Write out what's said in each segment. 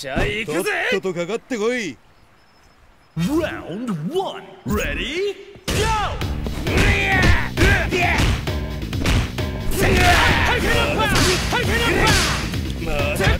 しゃ行くぜとっととかかってこい Round one Ready Go まだまだ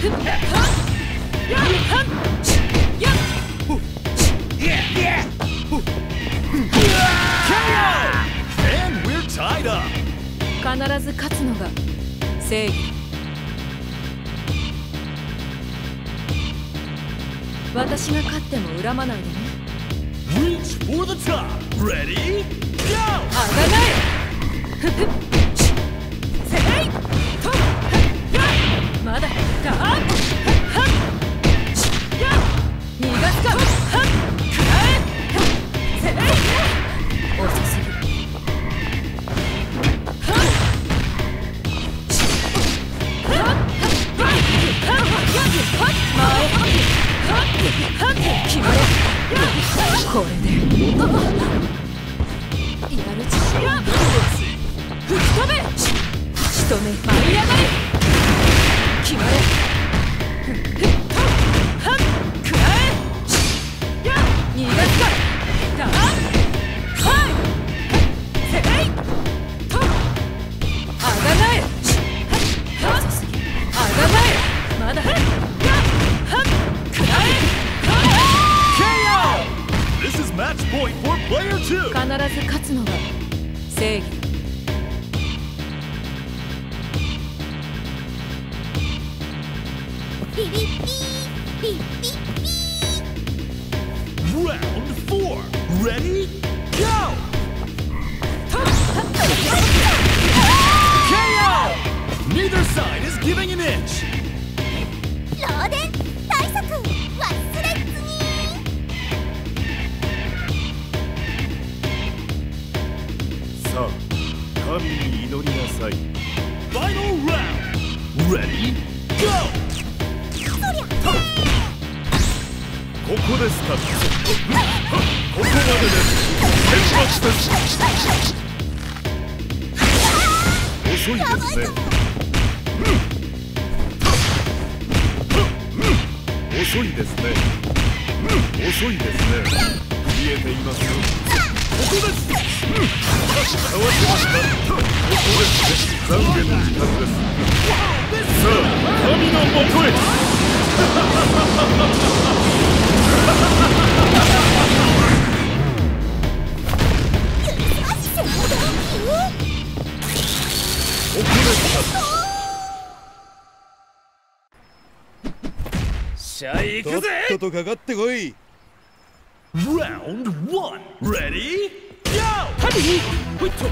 必ず勝つのが正義。私が勝っても恨まないでね Reach for the top Ready Go あがないふふせいず勝つのが正義だピピピピピ Round four Ready Go KO Neither side is giving an inch い。Final round. Ready? Go! ここですかここまでです。天罰です遅いですね。遅いですね。遅いですね。見えていますよここですかわしましたここでとへここですしゃあ行とっととかかってこい。Round one Ready Go はいほいっと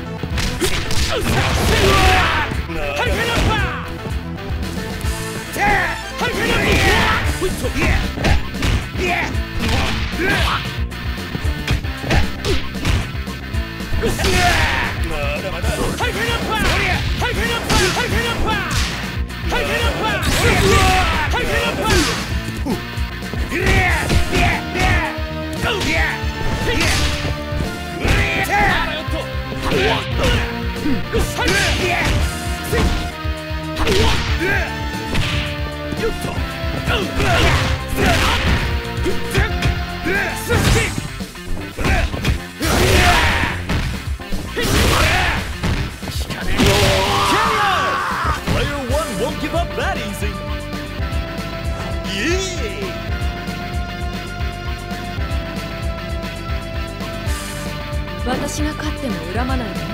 ても恨まないでね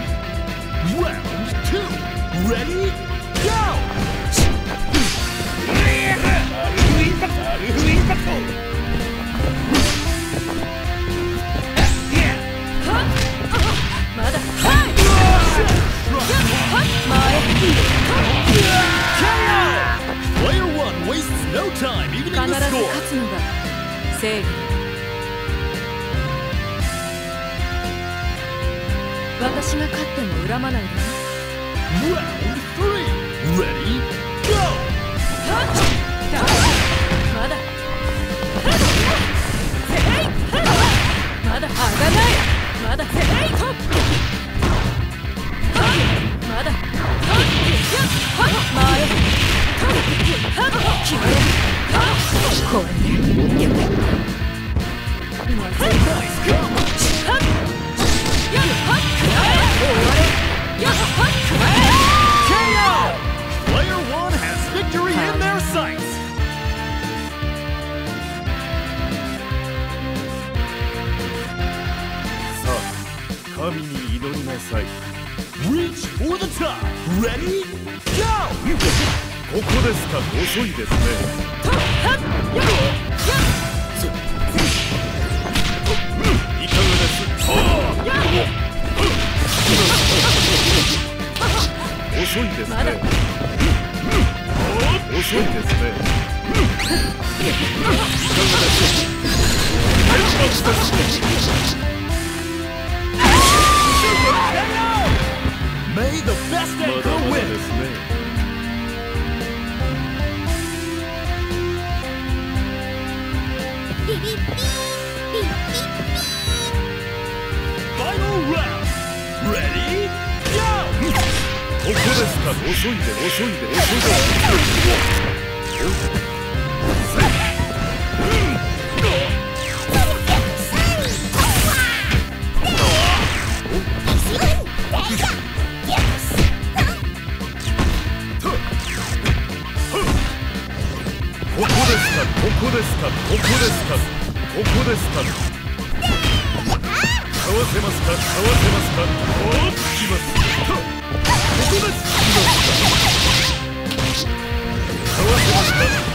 Round two. Ready? Go! 必ず勝.つのが正義私が勝っても恨まないでね Round three. Ready? Go! まだまだ。あがないまだ。まだ。回れ決まれこれでまここですか遅いですねいかがです遅いですね遅いですねいかがです May the best まだ anchor まだ win. ですねビビビビビビ Final round. Ready? Go! ここですか遅いで遅いで遅いで ですかここですか？ここですか？ここですか？かわせますか？かわせますか？おっきますここです。かわせますか？